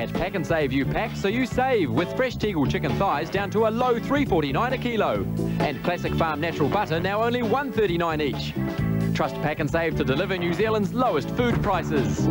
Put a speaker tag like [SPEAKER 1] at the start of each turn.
[SPEAKER 1] At Pak'nSave you pack, so you save with fresh Tegel chicken thighs down to a low 3.49 a kilo. And classic farm natural butter now only 1.39 each. Trust Pack and Pak'nSave to deliver New Zealand's lowest food prices.